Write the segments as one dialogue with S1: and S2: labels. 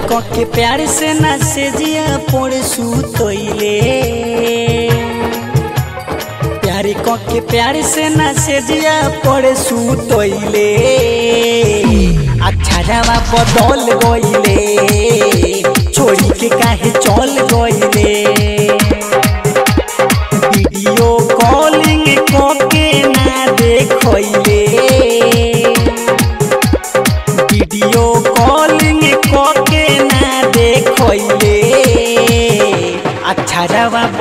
S1: के प्यार से ना से जिया पोड़ सुतोइले प्यार के प्यार से ना से जिया पोड़े सुतोइले जवाब बदल गइले छोड़ी के काहे चल गइले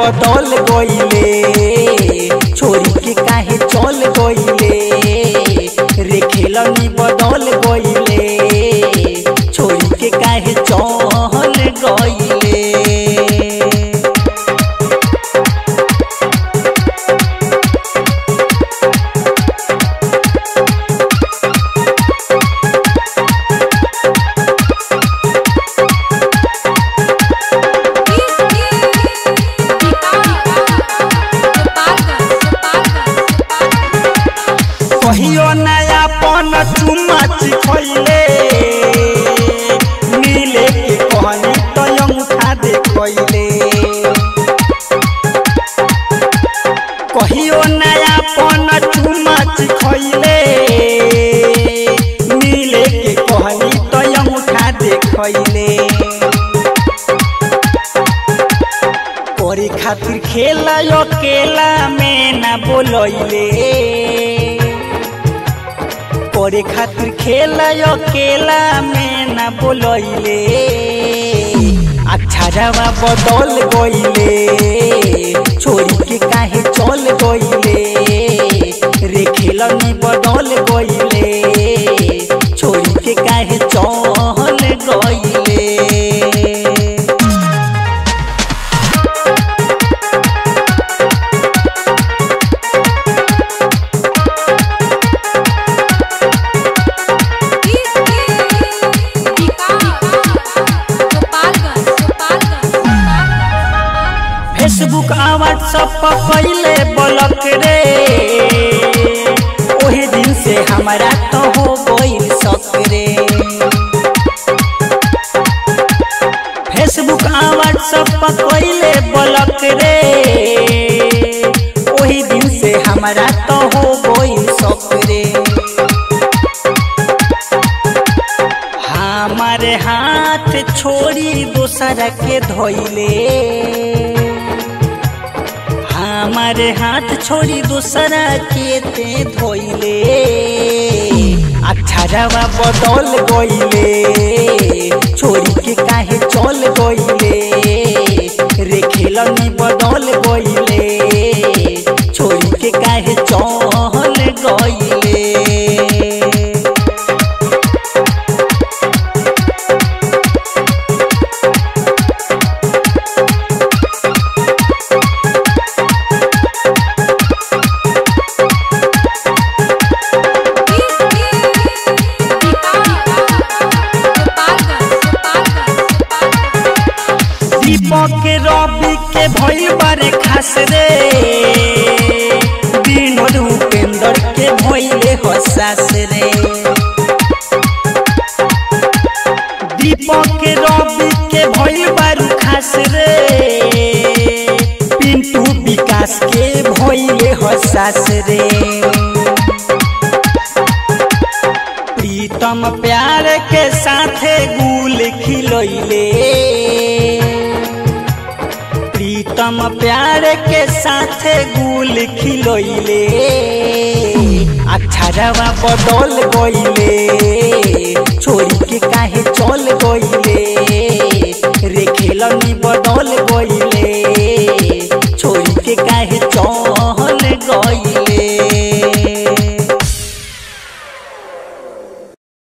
S1: बदल गईले। छोरी के काहे चल गइले खातिर खेला अकेला में ना बोलैले करे खातिर खेला अकेला में ना बोलैले जवाब बदल गइले। छोरी के काहे चल गइले। रे खेलनी बदल गइले। रे। ओही दिन से हमारा तो हो गइल शक फेसबुक आ व्हाट्सएप पर पहले ब्लॉक रे। ओही दिन से हमारा तो हो गइल शक रे। हमारे हाथ छोड़ी दूसरा के धोइले। हमारे हाथ छोड़ी दूसरा के ते धोइले। अक्षरवा बदल गइले दीपक रवि के भइल बारू खास रे। पिंटू विकास के भइले हसास रे। प्रीतम प्यार के साथे गुल खिलैले प्रीतम प्यार के साथे गुल खिलैले अच्छा जवा बदल गईले छोरी के काहे चल गईले, रे खेलनी बदल गईले छोरी के काहे चल गईले।